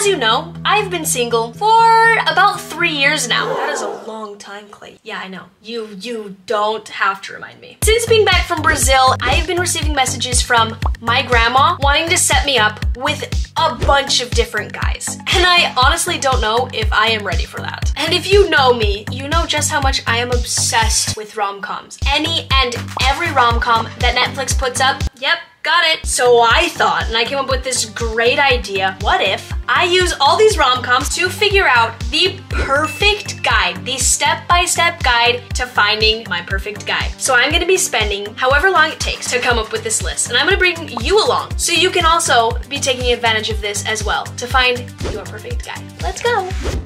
As you know, I've been single for about three years now. That is a long time, Clay. Yeah, I know. You, you don't have to remind me. Since being back from Brazil, I've been receiving messages from my grandma wanting to set me up with a bunch of different guys. And I honestly don't know if I am ready for that. And if you know me, you know just how much I am obsessed with rom-coms. Any and every rom-com that Netflix puts up, yep, Got it. So I thought, and I came up with this great idea. What if I use all these rom-coms to figure out the perfect guide, the step-by-step -step guide to finding my perfect guy. So I'm gonna be spending however long it takes to come up with this list. And I'm gonna bring you along so you can also be taking advantage of this as well to find your perfect guy. Let's go.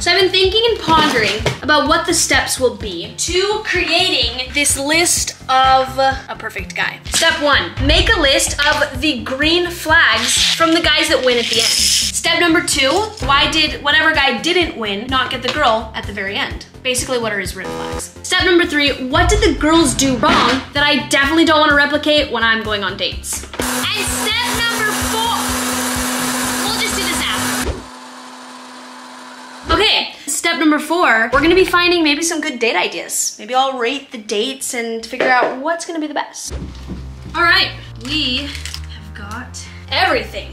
So I've been thinking and pondering about what the steps will be to creating this list of a perfect guy. Step one, make a list of the green flags from the guys that win at the end. Step number two, why did whatever guy didn't win not get the girl at the very end? Basically, what are his red flags? Step number three, what did the girls do wrong that I definitely don't want to replicate when I'm going on dates? And step number four, we'll just do this after. Okay, step number four, we're gonna be finding maybe some good date ideas. Maybe I'll rate the dates and figure out what's gonna be the best. All right, we have got everything.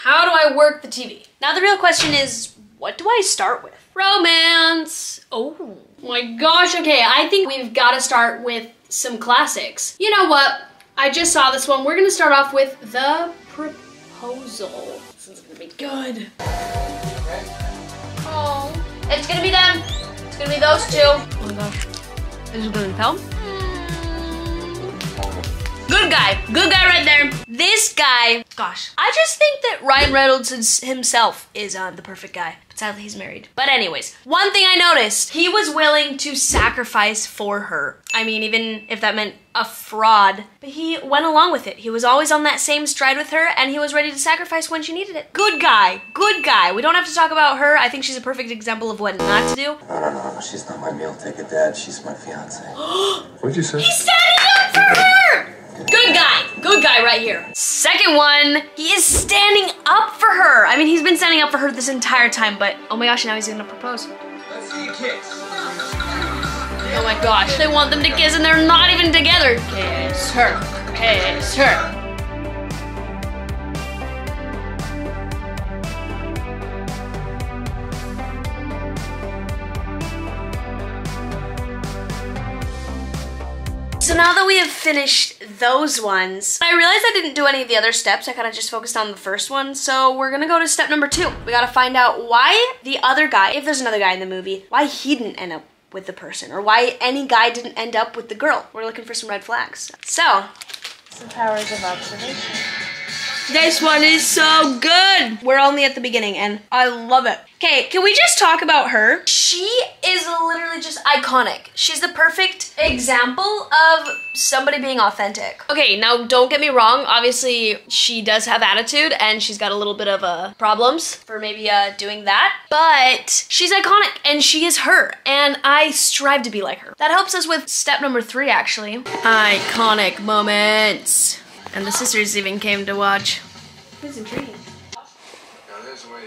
How do I work the TV? Now the real question is, what do I start with? Romance. Oh my gosh, okay, I think we've gotta start with some classics. You know what? I just saw this one. We're gonna start off with The Proposal. This is gonna be good. Oh, it's gonna be them. It's gonna be those two. Oh my gosh. Is it gonna tell? Hmm. Good guy. Good guy right there. This guy, gosh, I just think that Ryan Reynolds himself is uh, the perfect guy. But sadly, he's married. But anyways, one thing I noticed, he was willing to sacrifice for her. I mean, even if that meant a fraud, but he went along with it. He was always on that same stride with her, and he was ready to sacrifice when she needed it. Good guy. Good guy. We don't have to talk about her. I think she's a perfect example of what not to do. No, no, no. know. She's not my meal ticket, Dad. She's my fiance. What'd you say? He's standing up for her! Good guy. Good guy right here. Second one, he is standing up for her. I mean, he's been standing up for her this entire time, but oh my gosh, now he's gonna propose. Let's see kiss. Oh my gosh, they want them to kiss and they're not even together. Kiss her. Kiss her. So now that we have finished those ones, I realized I didn't do any of the other steps. I kind of just focused on the first one. So we're gonna go to step number two. We gotta find out why the other guy, if there's another guy in the movie, why he didn't end up with the person or why any guy didn't end up with the girl. We're looking for some red flags. So, Some powers of observation. this one is so good. We're only at the beginning and I love it. Okay, can we just talk about her? She is literally just iconic. She's the perfect example of somebody being authentic. Okay, now don't get me wrong. Obviously, she does have attitude and she's got a little bit of uh, problems for maybe uh, doing that. But she's iconic and she is her. And I strive to be like her. That helps us with step number three, actually. Iconic moments. And the sisters even came to watch. Who's intriguing? Now, there's a way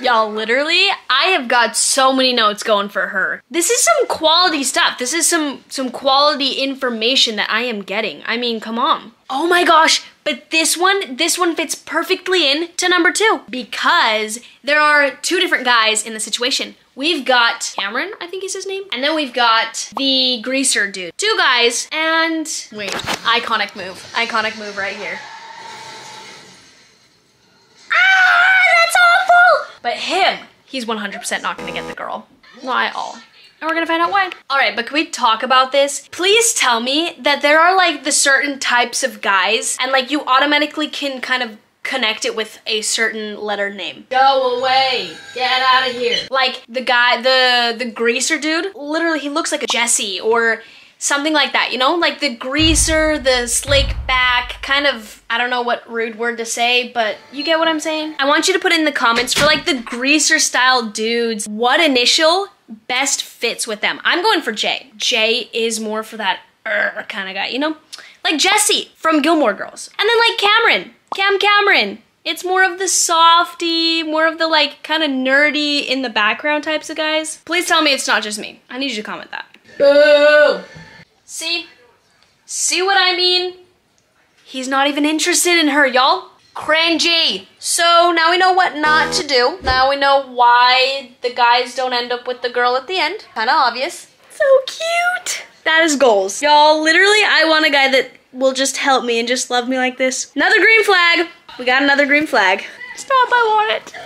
Y'all, literally, I have got so many notes going for her. This is some quality stuff. This is some some quality information that I am getting. I mean, come on. Oh my gosh, but this one, this one fits perfectly in to number two because there are two different guys in the situation. We've got Cameron, I think is his name, and then we've got the greaser dude. Two guys, and wait, iconic move, iconic move right here. But him, he's 100% not gonna get the girl. Not at all. And we're gonna find out why. All right, but can we talk about this? Please tell me that there are like the certain types of guys and like you automatically can kind of connect it with a certain letter name. Go away. Get out of here. Like the guy, the the greaser dude, literally he looks like a Jesse or something like that, you know? Like the greaser, the slick back, kind of, I don't know what rude word to say, but you get what I'm saying? I want you to put in the comments for like the greaser style dudes, what initial best fits with them. I'm going for Jay. Jay is more for that er, kind of guy, you know? Like Jesse from Gilmore Girls. And then like Cameron, Cam Cameron It's more of the softy, more of the like kind of nerdy in the background types of guys. Please tell me it's not just me. I need you to comment that. Boo! See? See what I mean? He's not even interested in her, y'all. Cringy. So now we know what not to do. Now we know why the guys don't end up with the girl at the end. Kind of obvious. So cute. That is goals. Y'all, literally, I want a guy that will just help me and just love me like this. Another green flag. We got another green flag. Stop, I want it.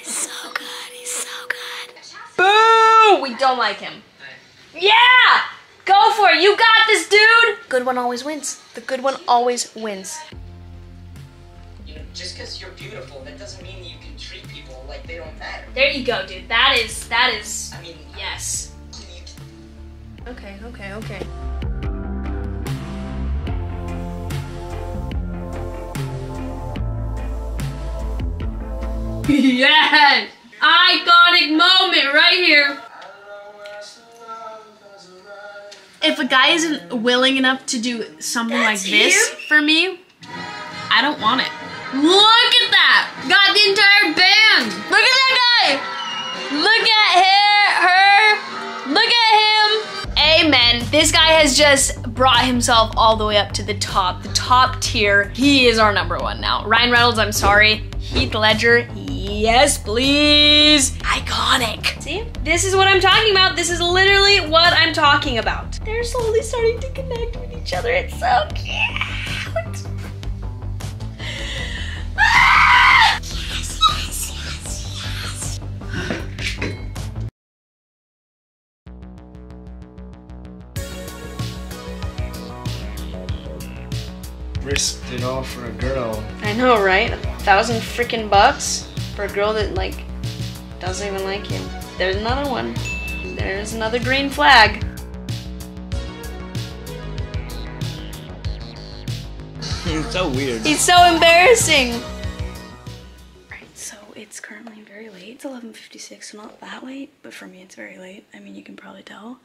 He's so good, he's so good. Boo! We don't like him. Yeah! Go for it, you got this, dude! Good one always wins. The good one always wins. You know, just because you're beautiful, that doesn't mean you can treat people like they don't matter. There you go, dude. That is, that is, I mean, yes. Okay, okay, okay. yes! Iconic moment right here. If a guy isn't willing enough to do something That's like this you? for me, I don't want it. Look at that! Got the entire band! Look at that guy! Look at her, her, look at him. Amen. This guy has just brought himself all the way up to the top, the top tier. He is our number one now. Ryan Reynolds, I'm sorry. Heath Ledger, yes, please. Iconic. See? This is what I'm talking about. This is literally what I'm talking about. They're slowly starting to connect with each other. It's so cute. Ah! Yes, yes, yes, yes. risked it all for a girl. I know, right? A thousand freaking bucks for a girl that like doesn't even like you. There's another one. There's another green flag. it's so weird. He's so embarrassing. Right, so it's currently very late. It's 11:56, so not that late, but for me it's very late. I mean, you can probably tell.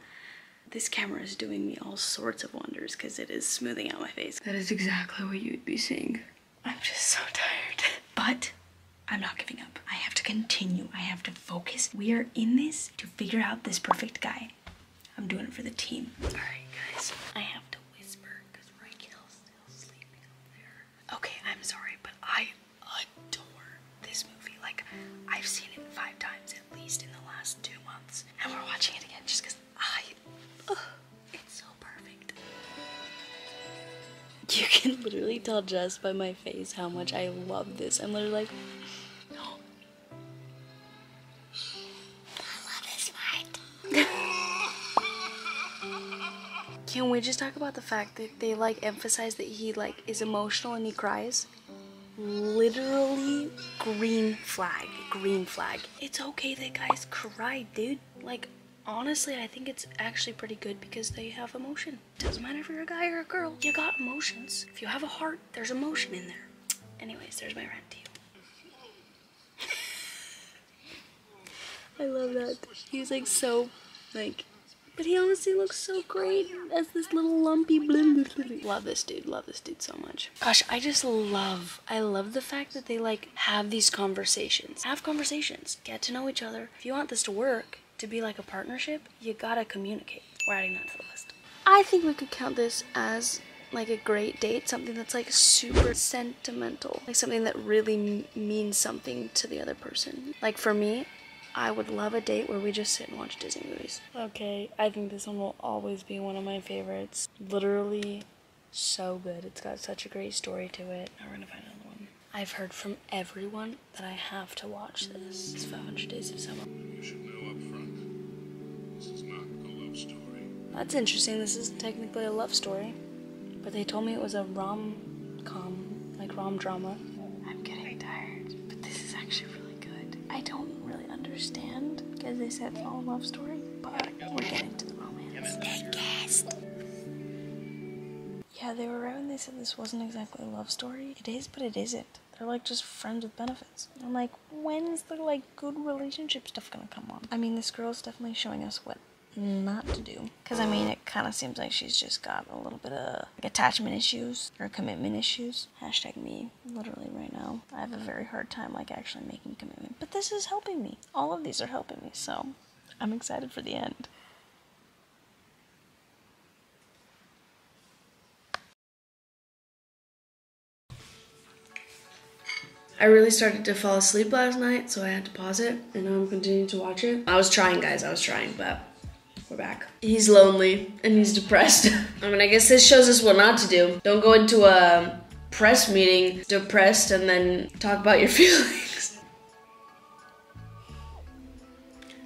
This camera is doing me all sorts of wonders because it is smoothing out my face. That is exactly what you'd be seeing. I'm just so tired. But I'm not giving up. I have to continue. I have to focus. We are in this to figure out this perfect guy. I'm doing it for the team. All right, guys. I have to whisper because Rykel's still sleeping up there. Okay, I'm sorry, but I adore this movie. Like, I've seen it five times at least in the last two months, and we're watching it again just because I. Ugh, it's so perfect. You can literally tell just by my face how much I love this. I'm literally like. Can we just talk about the fact that they like emphasize that he like is emotional and he cries? Literally green flag, green flag. It's okay that guys cry, dude. Like honestly, I think it's actually pretty good because they have emotion. Doesn't matter if you're a guy or a girl, you got emotions. If you have a heart, there's emotion in there. Anyways, there's my rant to you. I love that. He's like so, like, but he honestly looks so great as this little lumpy blue. Love this dude. Love this dude so much. Gosh, I just love. I love the fact that they like have these conversations. Have conversations. Get to know each other. If you want this to work, to be like a partnership, you gotta communicate. We're adding that to the list. I think we could count this as like a great date, something that's like super sentimental, like something that really m- means something to the other person. Like for me, I would love a date where we just sit and watch Disney movies. Okay, I think this one will always be one of my favorites. Literally so good. It's got such a great story to it. Now we're gonna find another one. I've heard from everyone that I have to watch this. It's 500 Days of Summer. You should know up front. This is not a love story. That's interesting. This is technically a love story. But they told me it was a rom com, like rom drama. I'm getting tired, but this is actually really good. I don't really understand because they said it's all a love story, but we're getting to the romance. Yeah, they were right when they said this wasn't exactly a love story. It is, but it isn't. They're like just friends with benefits. I'm like, when's the like good relationship stuff gonna come on? I mean, this girl's definitely showing us what not to do. Because, I mean, it kind of seems like she's just got a little bit of like, attachment issues or commitment issues. Hashtag me, literally right now. I have a very hard time, like, actually making commitment. But this is helping me. All of these are helping me, so I'm excited for the end. I really started to fall asleep last night, so I had to pause it, and now I'm continuing to watch it. I was trying, guys, I was trying, but we're back. He's lonely and he's depressed. I mean, I guess this shows us what not to do. Don't go into a press meeting depressed and then talk about your feelings.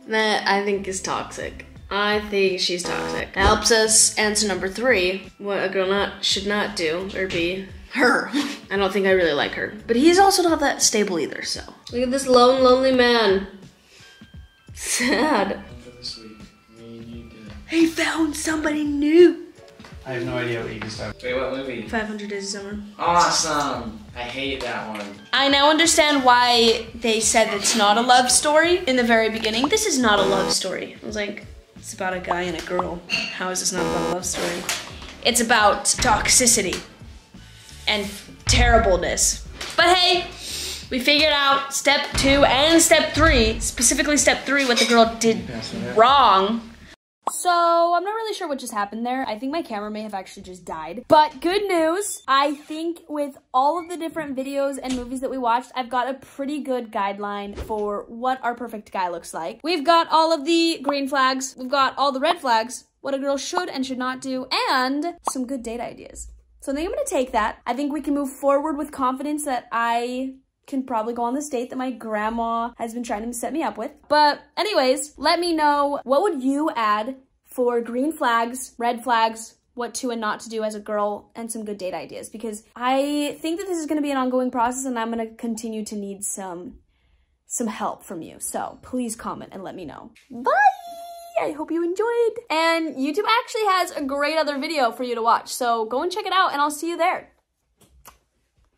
that I think is toxic. I think she's toxic. Helps us answer number three, what a girl not should not do or be her. I don't think I really like her. But he's also not that stable either, so. Look at this lone, lonely man. Sad. He found somebody new. I have no idea what you just talked. Wait, what movie? 500 Days of Summer. Awesome. I hate that one. I now understand why they said it's not a love story in the very beginning. This is not a love story. I was like, it's about a guy and a girl. How is this not about a love story? It's about toxicity and terribleness. But hey, we figured out step two and step three, specifically step three, what the girl did wrong. So, I'm not really sure what just happened there. I think my camera may have actually just died. But good news, I think with all of the different videos and movies that we watched, I've got a pretty good guideline for what our perfect guy looks like. We've got all of the green flags, we've got all the red flags, what a girl should and should not do, and some good date ideas. So I think I'm gonna take that. I think we can move forward with confidence that I can probably go on this date that my grandma has been trying to set me up with. But anyways, let me know what would you add for green flags, red flags, what to and not to do as a girl, and some good date ideas because I think that this is going to be an ongoing process and I'm going to continue to need some some help from you. So please comment and let me know. Bye! I hope you enjoyed. And YouTube actually has a great other video for you to watch. So go and check it out and I'll see you there.